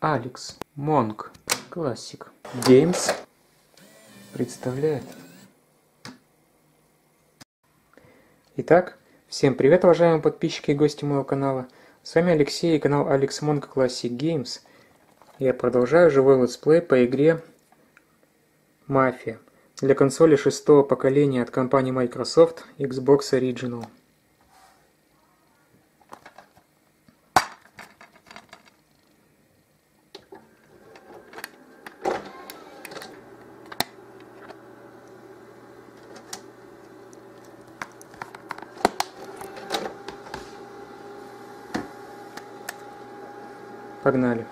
Алекс Монк Classic Games представляет. Итак, всем привет, уважаемые подписчики и гости моего канала. С вами Алексей и канал Алекс Монк Classic Games. Я продолжаю живой летсплей по игре Мафия для консоли шестого поколения от компании Microsoft Xbox Original. Погнали.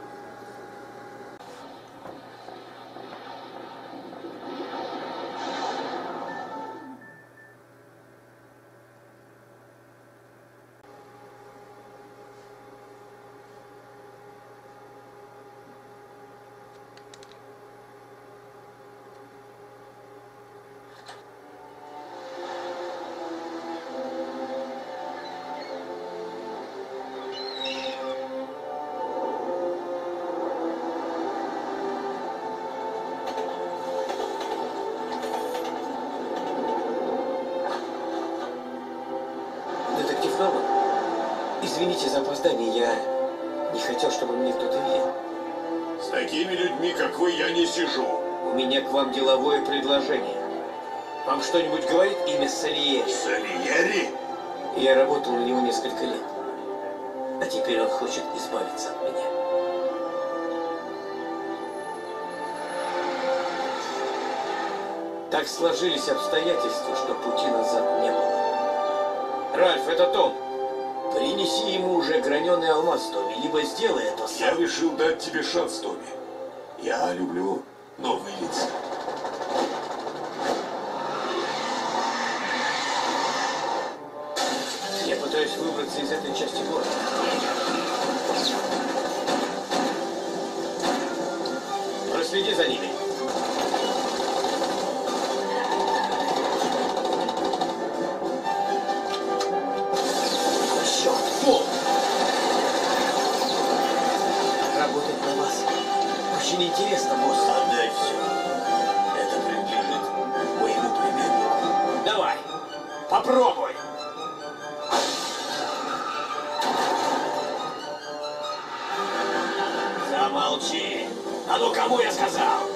Извините за опоздание, я не хотел, чтобы мне кто-то видел. С такими людьми, как вы, я не сижу. У меня к вам деловое предложение. Вам что-нибудь говорит имя Сальери? Сальери? Я работал на него несколько лет. А теперь он хочет избавиться от меня. Так сложились обстоятельства, что пути назад не было. Ральф, это Том. Принеси ему уже граненый алмаз, Томми, либо сделай это Я сам. решил дать тебе шанс, Томми. Я люблю попробуй. Замолчи. А ну кому я сказал?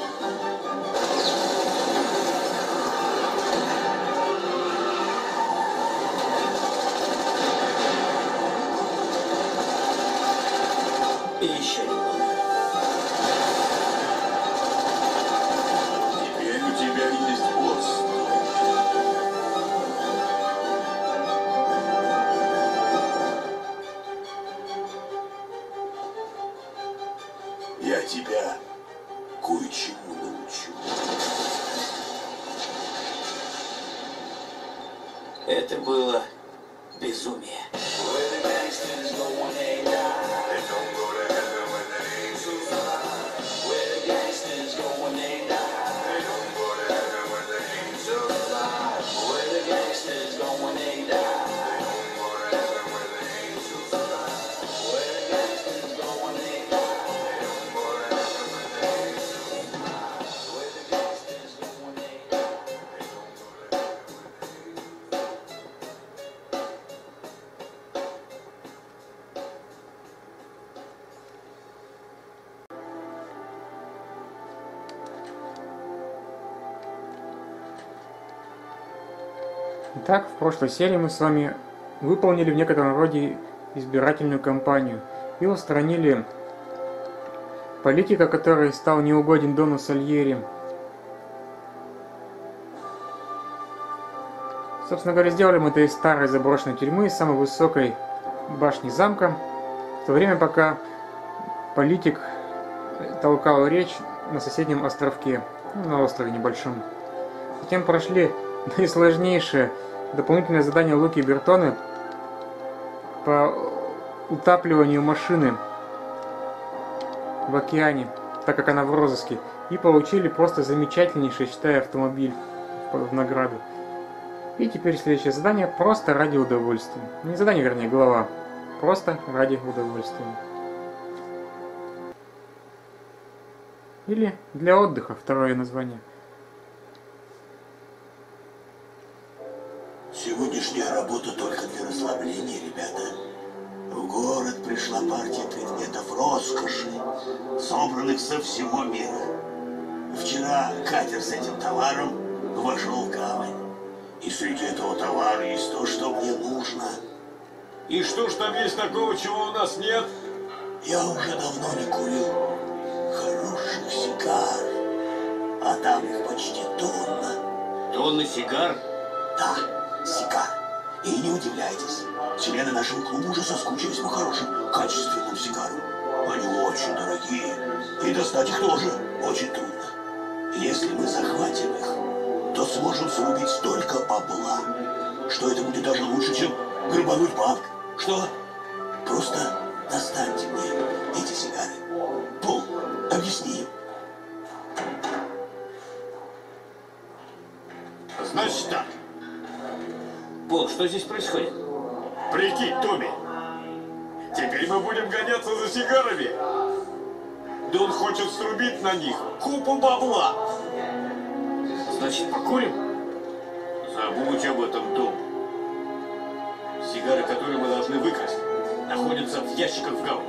Итак, в прошлой серии мы с вами выполнили в некотором роде избирательную кампанию и устранили политика, который стал неугоден Дону Сальери. Собственно говоря, сделали мы это из старой заброшенной тюрьмы, из самой высокой башни замка, в то время пока политик толкал речь на соседнем островке, ну, на острове небольшом. Затем прошли наисложнейшее дополнительное задание Луки Бертоны по утапливанию машины в океане, так как она в розыске, и получили просто замечательнейший, считаю, автомобиль в награду. И теперь следующее задание просто ради удовольствия. Не задание, вернее, глава. Просто ради удовольствия. Или для отдыха, второе название. Всего мира. Вчера катер с этим товаром вошел в гавань. И среди этого товара есть то, что мне нужно. И что ж там есть такого, чего у нас нет? Я уже давно не курил хороших сигар, а там их почти тонна. Тонны сигар? Да, сигар. И не удивляйтесь, члены нашего клуба уже соскучились по хорошим, качественным сигарам. Они очень дорогие, и достать их тоже очень трудно. Если мы захватим их, то сможем срубить столько бабла, что это будет даже лучше, чем грабануть банк. Что? Просто достаньте мне эти сигары. Пол, объясни им. Значит так. Пол, что здесь происходит? Прикинь, Томми. Теперь мы будем гоняться за сигарами. Да он хочет срубить на них купу бабла. Значит, покурим? Забудь об этом, Том. Сигары, которые мы должны выкрасть, находятся в ящиках в гавани.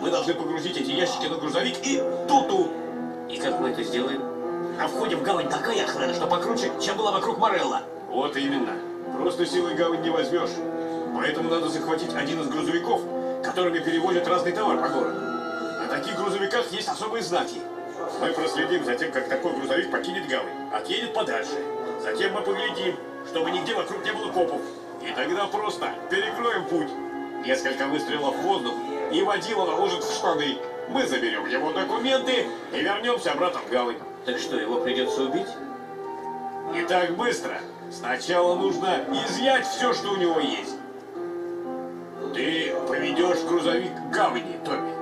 Мы должны погрузить эти ящики на грузовик и туту. И как мы это сделаем? На входе в гавань такая охрана, что покруче, чем была вокруг Морелла. Вот именно. Просто силой гавань не возьмешь. Поэтому надо захватить один из грузовиков, которыми перевозят разный товар по городу. На таких грузовиках есть особые знаки. Мы проследим за тем, как такой грузовик покинет гавань, отъедет подальше. Затем мы поглядим, чтобы нигде вокруг не было копов. И тогда просто перекроем путь. Несколько выстрелов в воздух, и водила наложит в штаны. Мы заберем его документы и вернемся обратно в гавань. Так что, его придется убить? Не так быстро. Сначала нужно изъять все, что у него есть. Ты поведешь грузовик к гавани, Томми.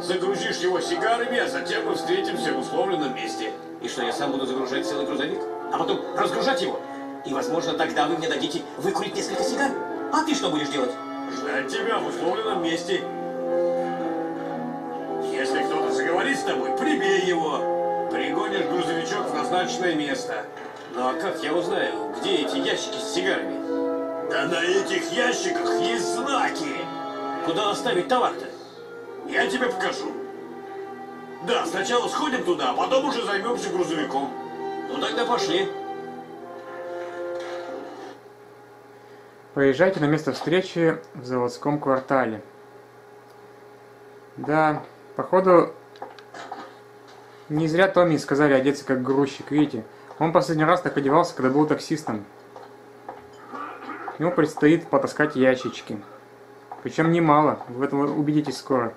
Загрузишь его сигарами, а затем мы встретимся в условленном месте. И что, я сам буду загружать целый грузовик? А потом разгружать его? И, возможно, тогда вы мне дадите выкурить несколько сигар? А ты что будешь делать? Ждать тебя в условленном месте. Если кто-то заговорит с тобой, прибей его. Пригонишь грузовичок в назначенное место. Ну а как я узнаю, где эти ящики с сигарами? Да на этих ящиках есть знаки. Куда оставить товар-то? Я тебе покажу. Да, сначала сходим туда, а потом уже займемся грузовиком. Ну тогда пошли. Поезжайте на место встречи в заводском квартале. Да, походу, не зря Томми сказали одеться как грузчик, видите? Он последний раз так одевался, когда был таксистом. Ему предстоит потаскать ящички. Причем немало, в этом убедитесь скоро.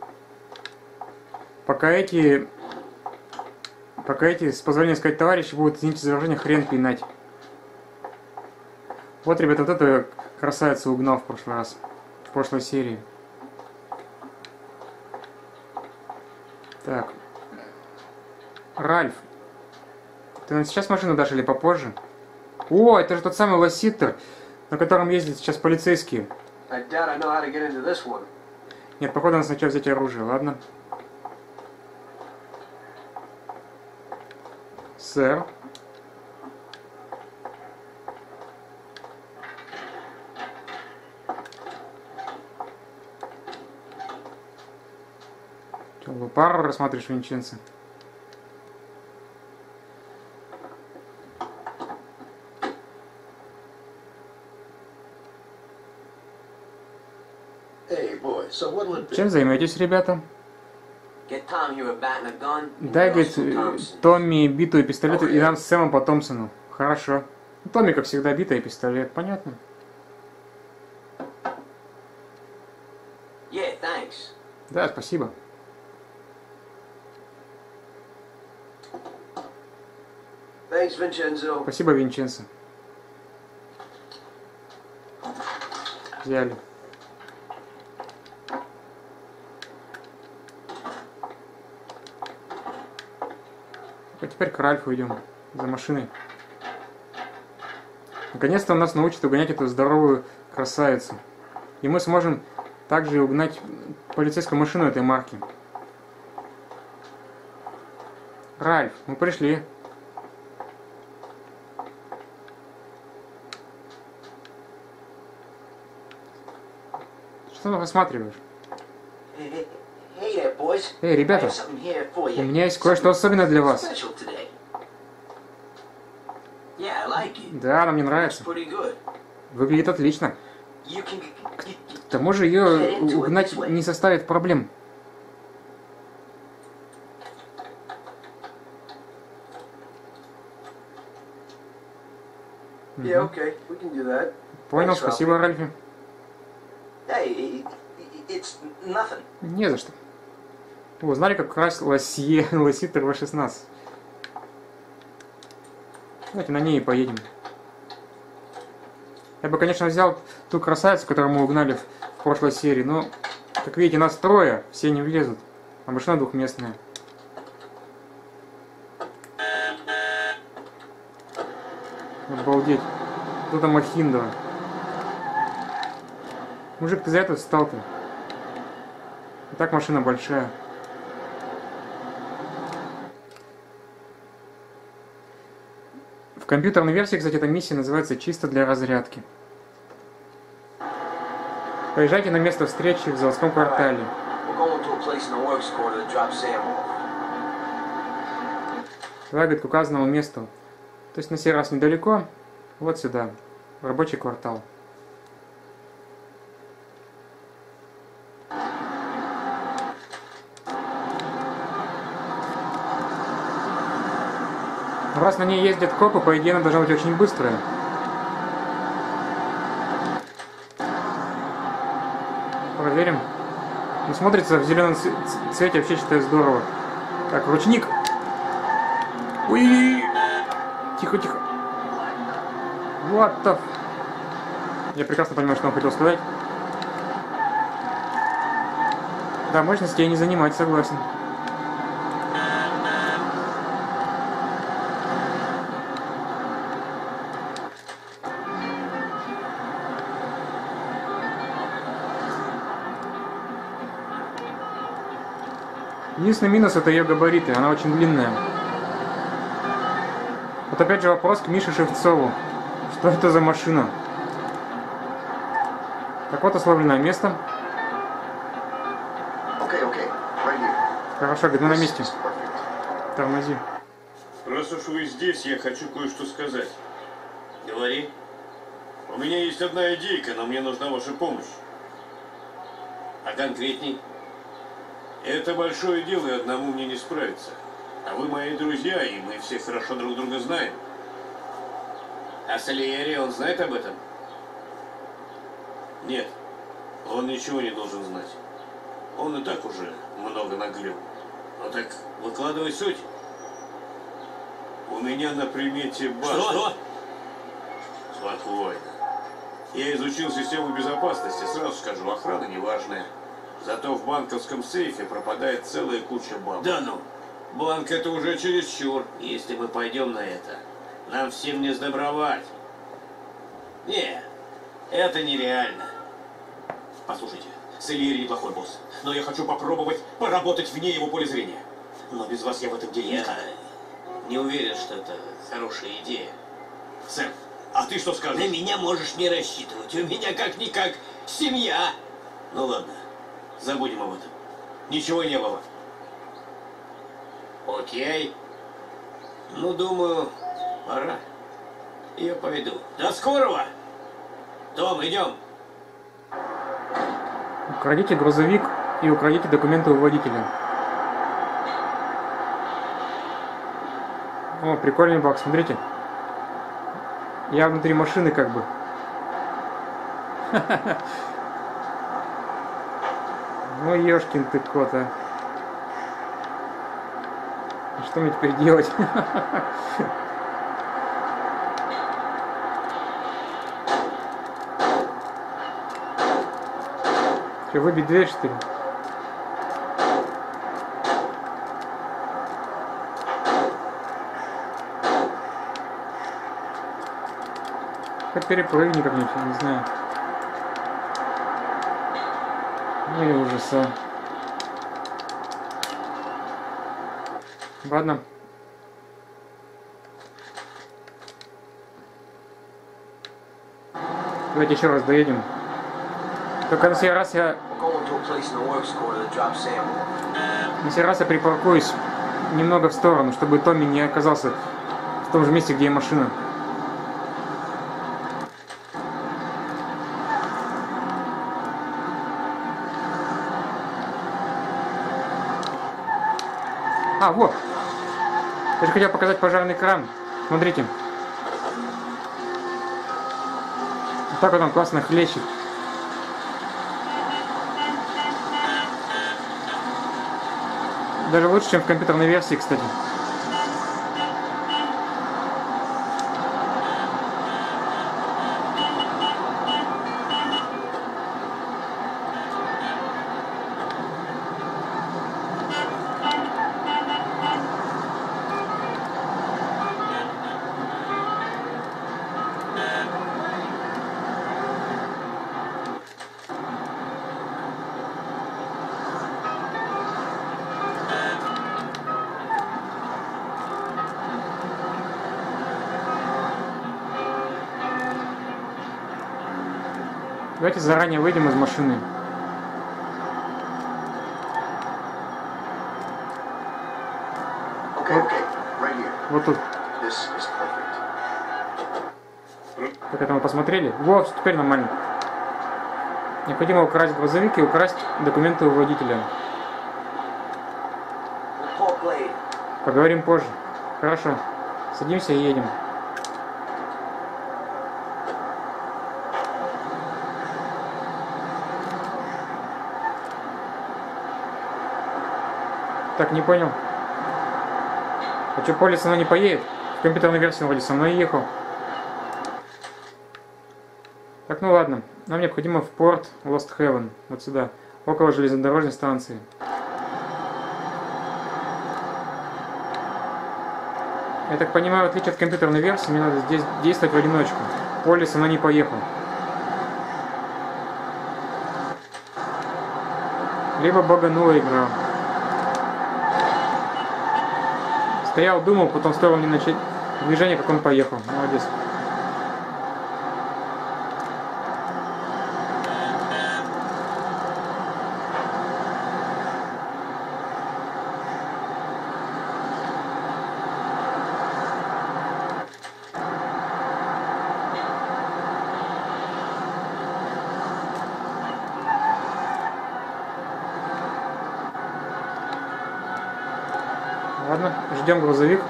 Пока эти... Пока эти, с позволения сказать, товарищи будут, извините за выражение, хрен пинать. Вот, ребята, вот это красавица угнал в прошлый раз. В прошлой серии. Так. Ральф. Ты нам сейчас машину дашь или попозже? О, это же тот самый лоситтер, на котором ездят сейчас полицейские. Нет, походу надо сначала взять оружие, ладно? Что, пару рассматриваешь be? Чем займетесь, ребята? Дай, говорит. Томми биту и пистолет, и нам с Сэмом по Томпсону. Хорошо. Томми, как всегда, бита и пистолет. Понятно? Yeah, thanks. Да, спасибо. Thanks, Vincenzo. Спасибо, Винченцо. Взяли. А теперь к Ральфу идем. За машиной. Наконец-то он нас научит угонять эту здоровую красавицу. И мы сможем также угнать полицейскую машину этой марки. Ральф, мы пришли. Что ты рассматриваешь? Hey, hey, hey there, boys. Эй, ребята, у меня есть кое-что особенное для вас. Да, она мне нравится. Выглядит отлично. К тому же ее угнать не составит проблем. Yeah, okay. We can do that. Понял, Thanks, спасибо, Ральфи. hey, i- i- it's nothing. Не за что. О, знали, как красить лосье, лосит РВ-16? Давайте на ней и поедем. Я бы, конечно, взял ту красавицу, которую мы угнали в прошлой серии, но, как видите, нас трое, все не влезут. А машина двухместная. Обалдеть. Кто там Махиндова? Мужик, ты за это встал-то? И так машина большая. В компьютерной версии, кстати, эта миссия называется «Чисто для разрядки». Поезжайте на место встречи в заводском квартале. Говорит, к указанному месту. То есть на сей раз недалеко. Вот сюда, в рабочий квартал. Раз на ней ездят копы, по идее она должна быть очень быстрая. Проверим. Ну, смотрится в зеленом цвете, вообще считаю здорово. Так, ручник. Ой! Тихо, тихо. What the... Я прекрасно понимаю, что он хотел сказать. Да, мощности я не занимать, согласен. Единственный минус это ее габариты, она очень длинная. Вот опять же вопрос к Мише Шевцову. Что это за машина? Так вот ослабленное место. Okay, okay. Right. Хорошо, говорит, мы на месте. Тормози. Раз уж вы здесь, я хочу кое-что сказать. Говори. У меня есть одна идейка, но мне нужна ваша помощь. А конкретней? Это большое дело, и одному мне не справиться. А вы мои друзья, и мы все хорошо друг друга знаем. А Сальери, он знает об этом? Нет, он ничего не должен знать. Он и так уже много наглел. Ну так, выкладывай суть. У меня на примете башня. Что? Спокойно. Я изучил систему безопасности, сразу скажу, охрана неважная. Зато в банковском сейфе пропадает целая куча бабок. Да ну, банк это уже чересчур, если мы пойдем на это. Нам всем не сдобровать. Не, это нереально. Послушайте, Сельери неплохой босс, но я хочу попробовать поработать вне его поля зрения. Но без вас я в этом деле никак. Не уверен, что это хорошая идея. Сэм, а ты что скажешь? На меня можешь не рассчитывать. У меня как-никак семья. Ну ладно, забудем об этом. Ничего не было. Окей. Ну, думаю, пора. Я пойду. До скорого! Том, идем. Украдите грузовик и украдите документы у водителя. О, прикольный баг, смотрите. Я внутри машины как бы. Ну, ешкин ты кот, а. И Что мне теперь делать? Что, выбить дверь, что ли? Хоть перепрыгни как-нибудь, не знаю. Ну и ужаса. Ладно. Давайте еще раз доедем. До конце раз я... На сей раз я припаркуюсь немного в сторону, чтобы Томми не оказался в том же месте, где и машина. А, вот. Я же хотел показать пожарный кран. Смотрите. Вот так вот он классно хлещет. Даже лучше, чем в компьютерной версии, кстати. Давайте заранее выйдем из машины. Okay, okay, right here. Вот тут. Так это мы посмотрели. Вот, теперь нормально. Необходимо украсть грузовик и украсть документы у водителя. Поговорим позже. Хорошо. Садимся и едем. Так, не понял. А что, Поли со мной не поедет? В компьютерной версии вроде со мной ехал. Так, ну ладно. Нам необходимо в порт Lost Heaven. Вот сюда. Около железнодорожной станции. Я так понимаю, в отличие от компьютерной версии, мне надо здесь действовать в одиночку. Поли со мной не поехал. Либо боганула игра. Стоял, думал, потом стоило мне начать движение, как он поехал. Молодец. Ждем грузовик.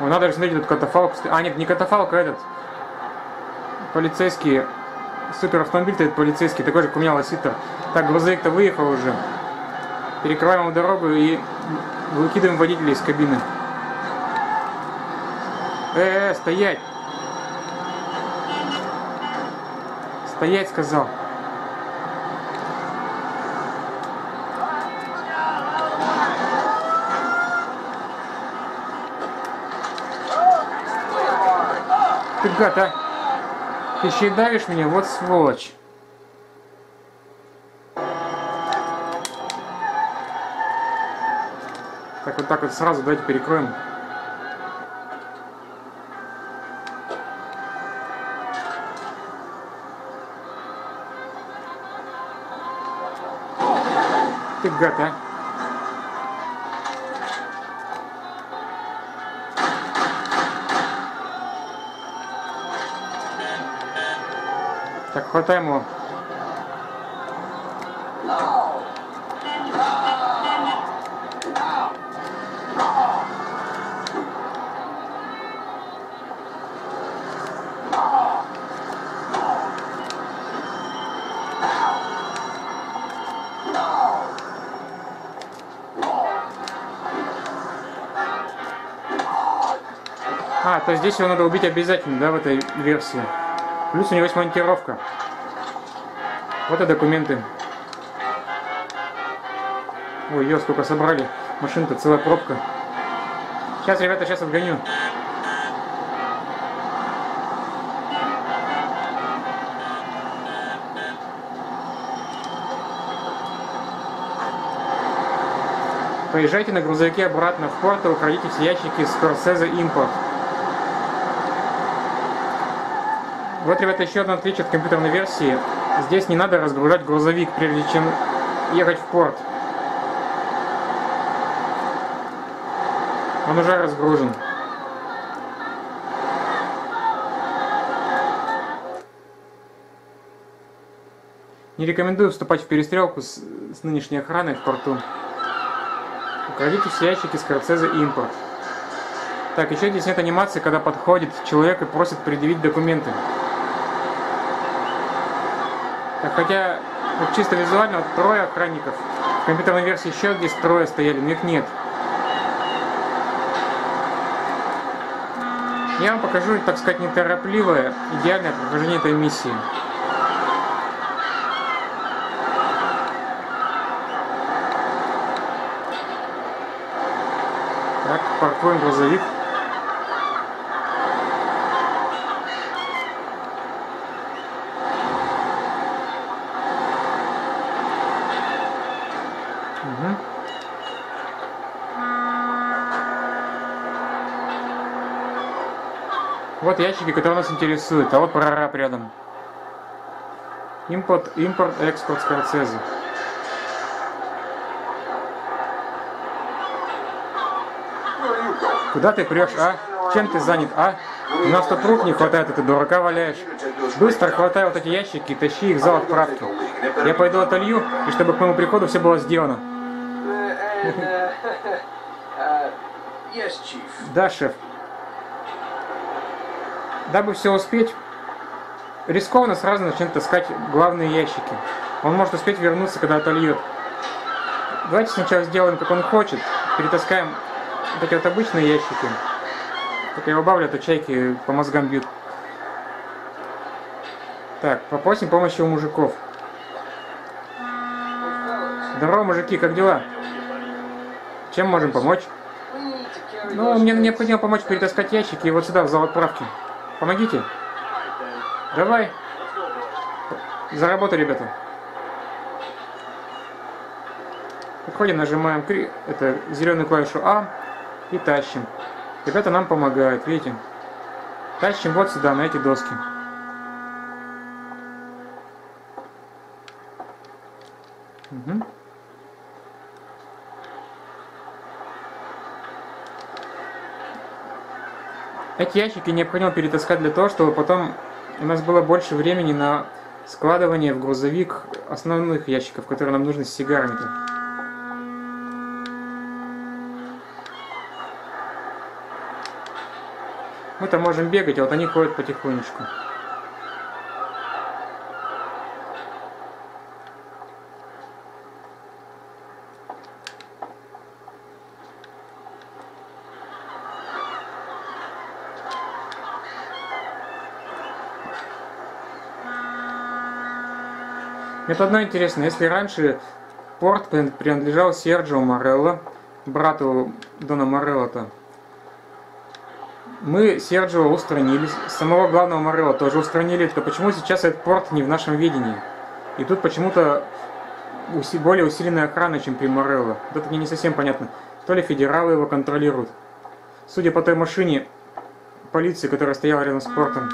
О, надо же смотреть, тут катафалк. А, нет, не катафалк, а этот. Полицейский. Супер автомобиль стоит полицейский, такой же, как у меня лоситер. Так, грузовик-то выехал уже. Перекрываем дорогу и выкидываем водителя из кабины. Э, -э стоять! Стоять, сказал. Гад, а? Ты еще и давишь меня? Вот сволочь. Так, вот так вот сразу давайте перекроем. Ты гад, а? Так, хватаем его. А, то здесь его надо убить обязательно, да, в этой версии. Плюс у него есть монтировка. Вот и документы. Ой, ё, сколько собрали. Машина-то целая пробка. Сейчас, ребята, сейчас отгоню. Поезжайте на грузовике обратно в порт и украдите все ящики с Corsair Вот, ребята, еще одно отличие от компьютерной версии. Здесь не надо разгружать грузовик, прежде чем ехать в порт. Он уже разгружен. Не рекомендую вступать в перестрелку с, с нынешней охраной в порту. Украдите все ящики Скорцезе импорт. Так, еще здесь нет анимации, когда подходит человек и просит предъявить документы. Хотя, вот чисто визуально, вот трое охранников. В компьютерной версии еще здесь трое стояли, но их нет. Я вам покажу, так сказать, неторопливое, идеальное прохождение этой миссии. Так, паркуем грузовик. Угу. Вот ящики, которые нас интересуют, а вот прораб рядом. Импорт, импорт, экспорт Скорцезе. Куда ты прешь, а? Чем ты занят, а? У нас тут рук не хватает, а ты дурака валяешь. Быстро хватай вот эти ящики и тащи их в зал отправки. Я пойду отолью, и чтобы к моему приходу все было сделано. Uh, uh, uh. Да, шеф. Дабы все успеть, рискованно сразу начнет таскать главные ящики. Он может успеть вернуться, когда отольет. Давайте сначала сделаем, как он хочет. Перетаскаем вот эти вот обычные ящики. Как я его бавлю, то чайки по мозгам бьют. Так, попросим помощи у мужиков. Здорово, мужики, как дела? Чем можем помочь? Ну, мне необходимо помочь перетаскать ящики вот сюда, в зал отправки. Помогите. Давай. За работу, ребята. Подходим, нажимаем это зеленую клавишу А и тащим. Ребята нам помогают, видите? Тащим вот сюда, на эти доски. Мгм. Эти ящики необходимо перетаскать для того, чтобы потом у нас было больше времени на складывание в грузовик основных ящиков, которые нам нужны с сигарами-то. Мы-то можем бегать, а вот они ходят потихонечку. Мне одно интересно, если раньше порт прин- принадлежал Серджио Морелло, брату Дона Морелло-то, мы Серджио устранили, самого главного Морелло тоже устранили, то почему сейчас этот порт не в нашем видении? И тут почему-то уси- более усиленная охрана, чем при Морелло. Вот это мне не совсем понятно. То ли федералы его контролируют. Судя по той машине полиции, которая стояла рядом с портом,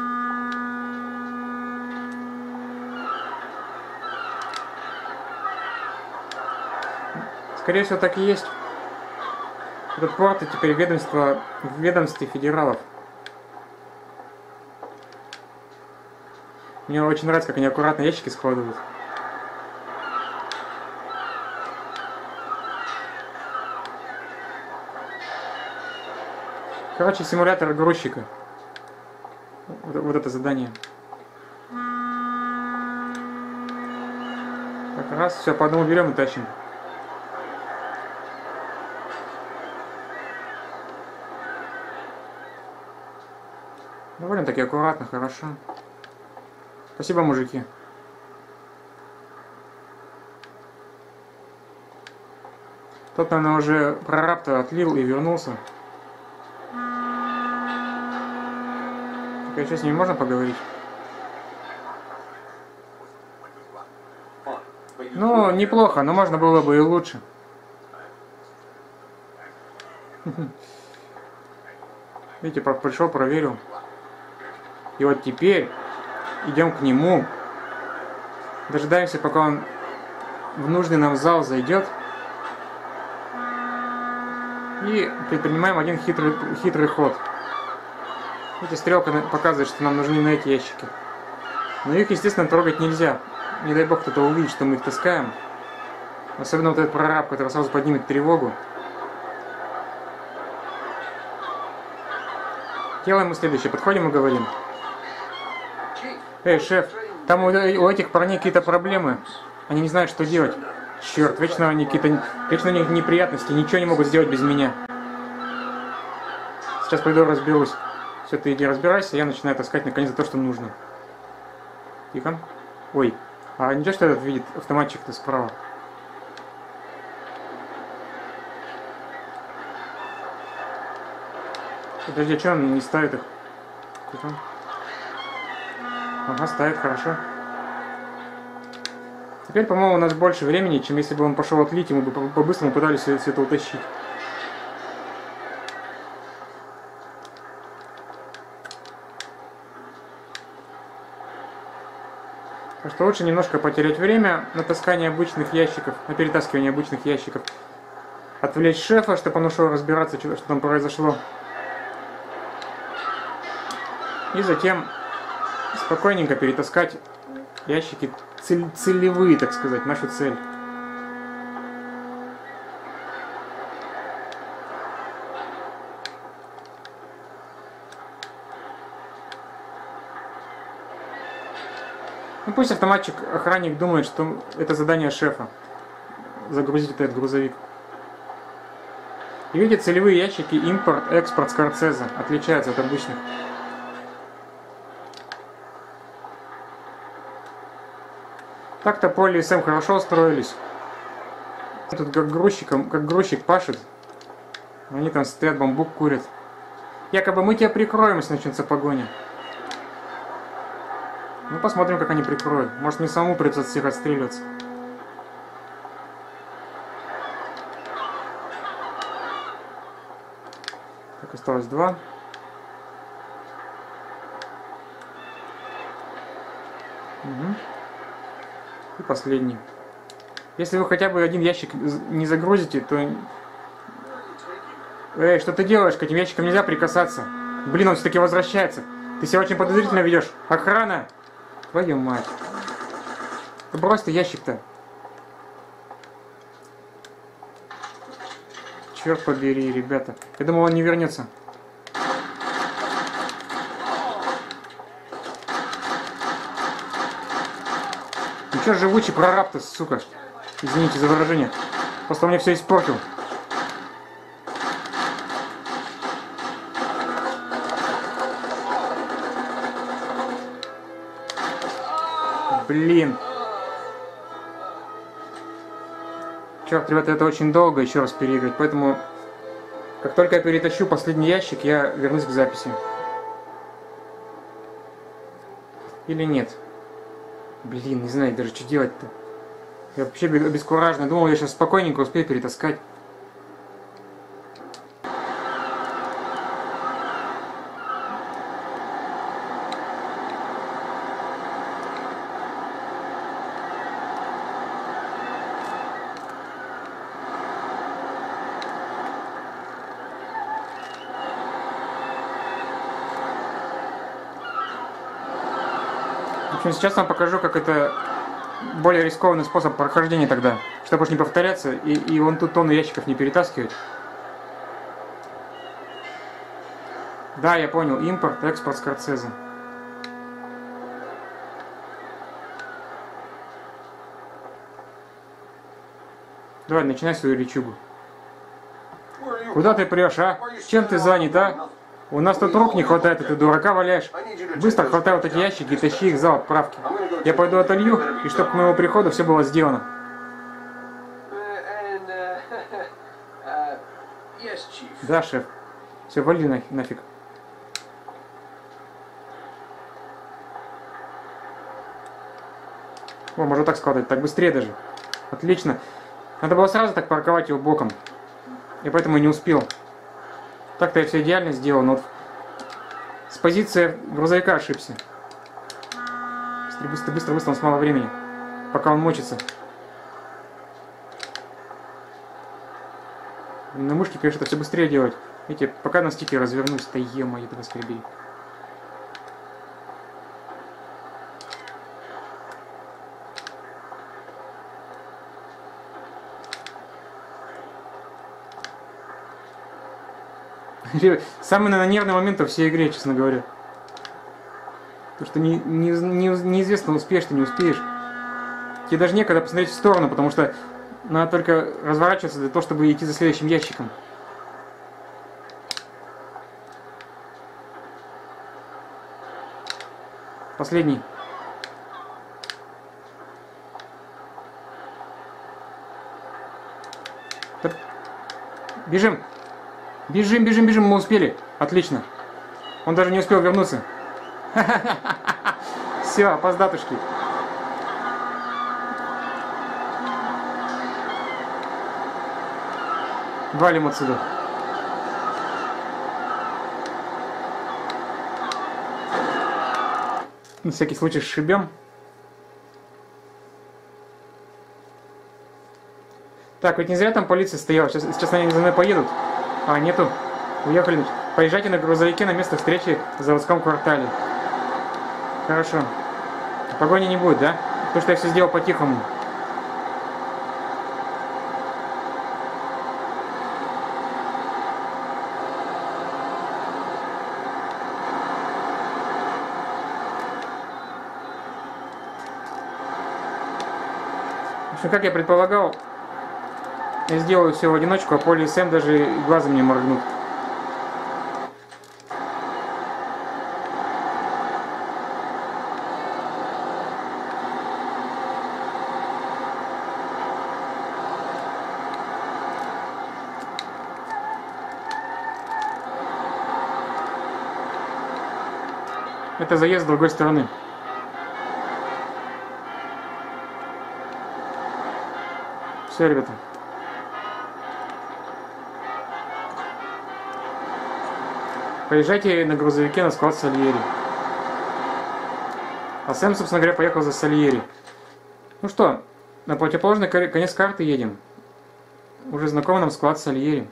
Скорее всего, так и есть. Этот порт это теперь ведомство в ведомстве федералов. Мне очень нравится, как они аккуратно ящики складывают. Короче, симулятор грузчика. Вот, вот это задание. Так, раз, все, по одному берем и тащим. Довольно-таки аккуратно, хорошо. Спасибо, мужики. Тот, наверное, уже прораб-то отлил и вернулся. Так, а еще с ними можно поговорить? Ну, неплохо, но можно было бы и лучше. Видите, пришел, проверил. И вот теперь идем к нему. Дожидаемся, пока он в нужный нам зал зайдет. И предпринимаем один хитрый, хитрый ход. Эти стрелка показывает, что нам нужны на эти ящики. Но их, естественно, трогать нельзя. Не дай бог кто-то увидит, что мы их таскаем. Особенно вот этот прораб, который сразу поднимет тревогу. Делаем мы следующее. Подходим и говорим. Эй, шеф, там у, у этих парней какие-то проблемы. Они не знают, что делать. Черт, вечно они какие-то... Вечно у них неприятности, ничего не могут сделать без меня. Сейчас пойду разберусь. Все, ты иди разбирайся, я начинаю таскать наконец то, что нужно. Тихо. Ой, а ничего, что этот видит автоматчик-то справа? Подожди, а что он не ставит их? Тихо. Ага, ставит, хорошо. Теперь, по-моему, у нас больше времени, чем если бы он пошел отлить, и мы бы по- по-быстрому пытались все это утащить. Так что лучше немножко потерять время на таскание обычных ящиков, на перетаскивание обычных ящиков. Отвлечь шефа, чтобы он ушел разбираться, что, что там произошло. И затем спокойненько перетаскать ящики цель- целевые, так сказать, нашу цель. Ну пусть автоматчик, охранник думает, что это задание шефа. Загрузить этот грузовик. И видите, целевые ящики импорт, экспорт Скорцеза отличаются от обычных. Так-то Полли и Сэм хорошо устроились. Тут как грузчиком, как грузчик пашет. Они там стоят, бамбук курят. Якобы мы тебя прикроем, если начнется погоня. Ну, посмотрим, как они прикроют. Может, мне самому придется всех отстреливаться. Так, осталось два. И последний. Если вы хотя бы один ящик не загрузите, то... Эй, что ты делаешь? К этим ящикам нельзя прикасаться. Блин, он все-таки возвращается. Ты себя очень подозрительно ведешь. Охрана! Твою мать. Да брось ты ящик-то. Черт побери, ребята. Я думал, он не вернется. Чё живучий прораб-то, сука? Извините за выражение. Просто мне все испортил. Блин. Черт, ребята, это очень долго еще раз переиграть, поэтому как только я перетащу последний ящик, я вернусь к записи. Или нет? Блин, не знаю даже, что делать-то. Я вообще бе- обескуражен. Думал, я сейчас спокойненько успею перетаскать. Общем, сейчас вам покажу, как это более рискованный способ прохождения тогда, чтобы уж не повторяться, и, и вон тут тонны ящиков не перетаскивать. Да, я понял, импорт, экспорт Скорцезе. Давай, начинай свою речугу. Куда ты прешь, а? Чем ты занят, а? У нас тут рук не хватает, а ты дурака валяешь. Быстро хватай вот эти ящики и тащи их в зал отправки. Я пойду отолью, и чтобы к моему приходу все было сделано. Да, шеф. Все, вали на- нафиг. О, можно так складывать, так быстрее даже. Отлично. Надо было сразу так парковать его боком. Я поэтому и не успел. Так-то я все идеально сделал, но вот с позиции грузовика ошибся. Быстро, быстро, быстро, быстро, у нас мало времени. Пока он мочится. На мышке, конечно, это все быстрее делать. Видите, пока на стике развернусь, да ема, это вас. Самый, наверное, нервный момент во всей игре, честно говоря. Потому что не, не, не, неизвестно, успеешь ты, не успеешь. Тебе даже некогда посмотреть в сторону, потому что надо только разворачиваться для того, чтобы идти за следующим ящиком. Последний. Бежим! Бежим, бежим, бежим, мы успели. Отлично. Он даже не успел вернуться. Все, опоздатушки. Валим отсюда. На всякий случай сшибем. Так, ведь не зря там полиция стояла. Сейчас, сейчас они за мной поедут. А, нету. Уехали. Поезжайте на грузовике на место встречи в заводском квартале. Хорошо. Погони не будет, да? Потому что я все сделал по-тихому. Общем, как я предполагал, я сделаю все в одиночку, а Поли и Сэм даже глазом не моргнут. Это заезд с другой стороны. Все, ребята. Поезжайте на грузовике на склад Сальери. А Сэм, собственно говоря, поехал за Сальери. Ну что, на противоположный конец карты едем. Уже знакомый нам склад Сальери.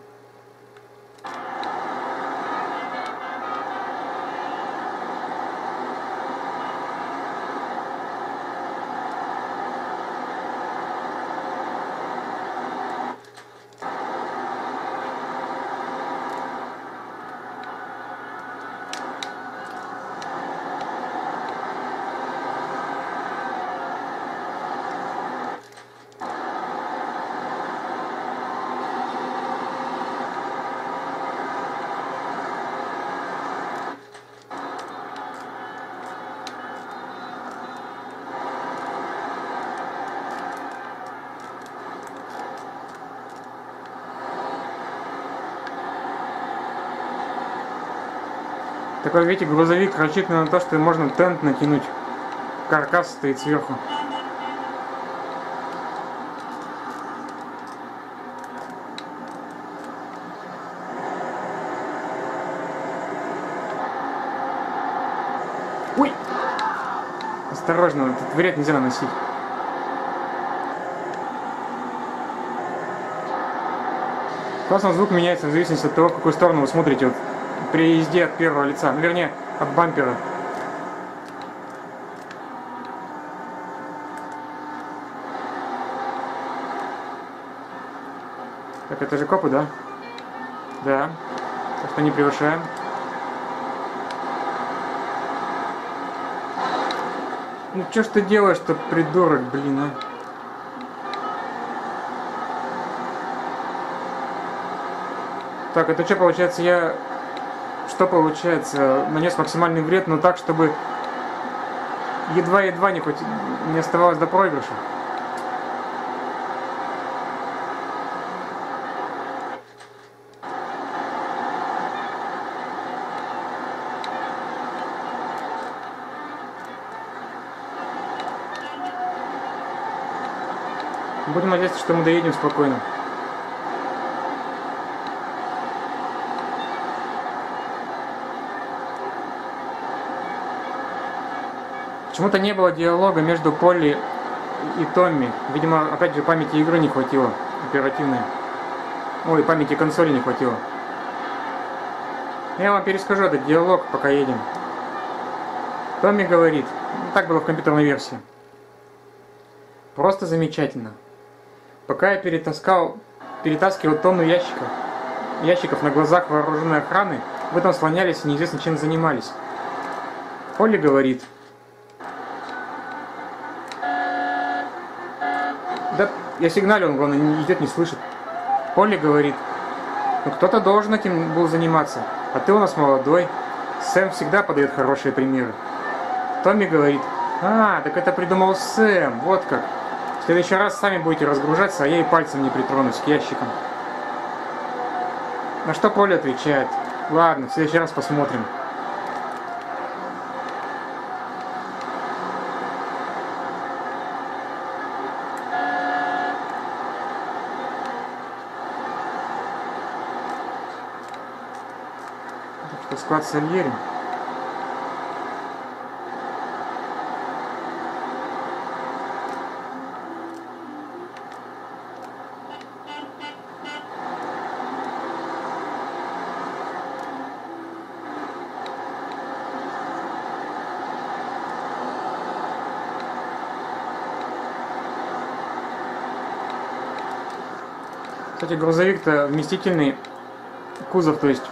Такой, видите, грузовик рассчитан на то, что можно тент накинуть. Каркас стоит сверху. Ой! Осторожно, тут вред нельзя наносить. Классно звук меняется в зависимости от того, в какую сторону вы смотрите. Вот при езде от первого лица, ну, вернее, от бампера. Так, это же копы, да? Да. Так что не превышаем. Ну что ж ты делаешь-то, придурок, блин, а? Так, это что получается, я что получается? Нанес максимальный вред, но так, чтобы едва-едва не, хоть, не оставалось до проигрыша. Будем надеяться, что мы доедем спокойно. Почему-то не было диалога между Полли и Томми. Видимо, опять же, памяти игры не хватило оперативной. Ой, памяти консоли не хватило. Я вам перескажу этот диалог, пока едем. Томми говорит, так было в компьютерной версии. Просто замечательно. Пока я перетаскал, перетаскивал тонну ящиков, ящиков на глазах вооруженной охраны, вы там слонялись и неизвестно чем занимались. Холли говорит, да я сигналю, он, главное, не идет, не слышит. Холли говорит, ну кто-то должен этим был заниматься, а ты у нас молодой. Сэм всегда подает хорошие примеры. Томми говорит, а, так это придумал Сэм, вот как. В следующий раз сами будете разгружаться, а я и пальцем не притронусь к ящикам. На что Поле отвечает, ладно, в следующий раз посмотрим. Сальери. Кстати, грузовик-то вместительный кузов, то есть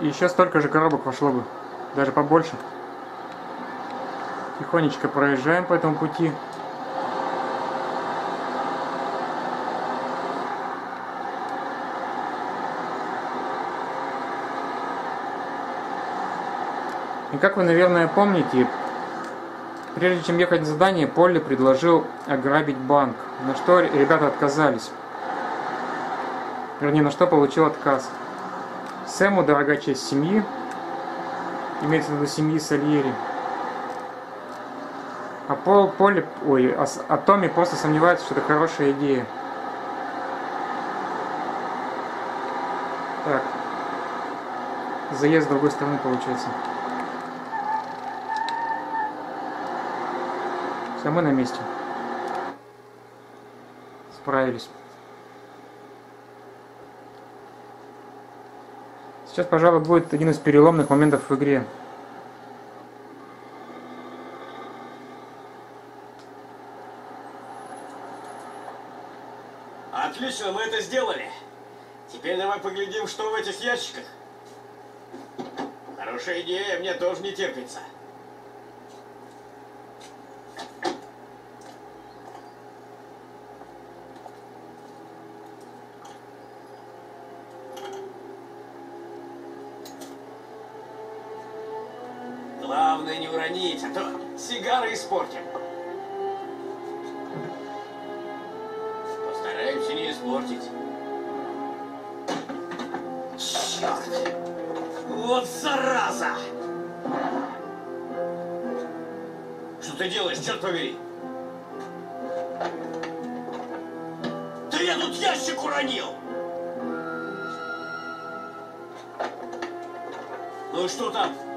еще столько же коробок вошло бы, даже побольше. Тихонечко проезжаем по этому пути. И как вы, наверное, помните, прежде чем ехать на задание, Полли предложил ограбить банк, на что ребята отказались. Вернее, на что получил отказ. Сэму дорога честь семьи, имеется в виду семьи Сальери. А Пол, Полли, ой, а, а Томми просто сомневается, что это хорошая идея. Так. Заезд с другой стороны получается. Все, мы на месте. Справились. Сейчас, пожалуй, будет один из переломных моментов в игре. Отлично, мы это сделали. Теперь давай поглядим, что в этих ящиках. Хорошая идея, мне тоже не терпится. Главное не уронить, а то сигары испортим. Постараемся не испортить. Черт! Вот зараза! Что ты делаешь, черт побери? Да я тут ящик уронил! Ну и что там?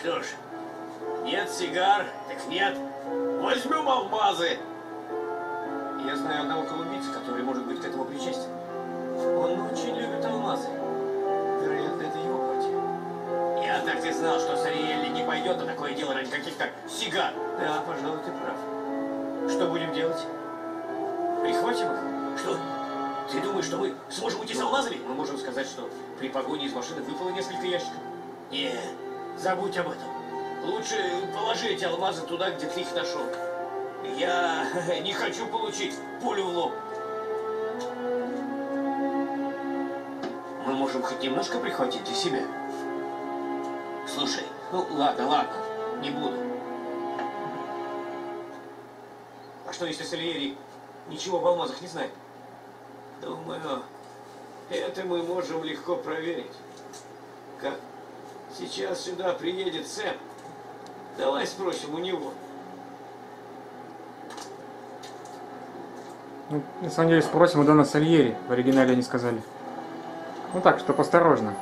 Что ж, нет сигар, так нет. Возьмем алмазы. Я знаю одного колумбийца, который может быть к этому причастен. Он очень любит алмазы. Вероятно, это его партия. Я так и знал, что Сариэлли не пойдет на такое дело ради каких-то сигар. Да, пожалуй, ты прав. Что будем делать? Прихватим их? Что? Ты думаешь, что мы сможем уйти с алмазами? Мы можем сказать, что при погоне из машины выпало несколько ящиков. Нет, забудь об этом. Лучше положи эти алмазы туда, где ты их нашел. Я не хочу получить пулю в лоб. Мы можем хоть немножко прихватить для себя. Слушай, ну ладно, ладно, не буду. что если Сальери ничего об алмазах не знает? Думаю, это мы можем легко проверить. Сейчас сюда приедет Сэм. Давай спросим у него. Ну, на самом деле спросим у Дона Сальери, в оригинале они сказали. Ну так, что осторожно.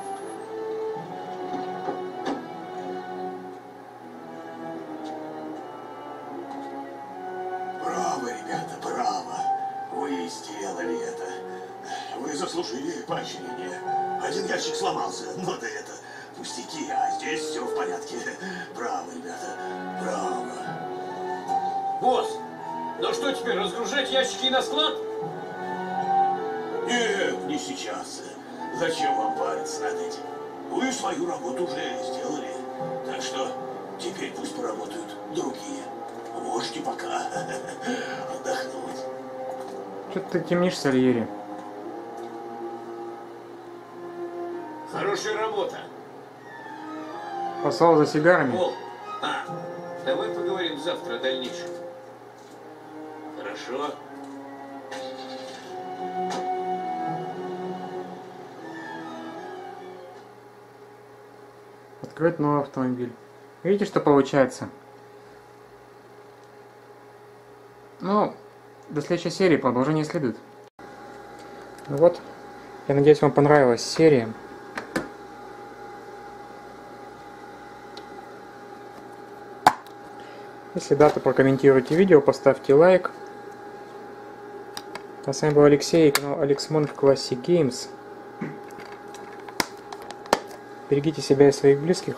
Босс, ну что теперь, разгружать ящики на склад? Нет, не сейчас. Зачем вам париться над этим? Вы свою работу уже сделали. Так что теперь пусть поработают другие. Можете пока отдохнуть. Что-то ты темнишь, Сальери. Хорошая работа. Послал за сигарами. Пол, а, давай поговорим завтра о дальнейшем. Хорошо. Открыть новый автомобиль. Видите, что получается? Ну, до следующей серии продолжение следует. Ну вот, я надеюсь, вам понравилась серия. Если да, то прокомментируйте видео, поставьте лайк. А с вами был Алексей канал Алекс Монг Classic Games. Берегите себя и своих близких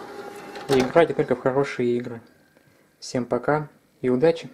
и играйте только в хорошие игры. Всем пока и удачи!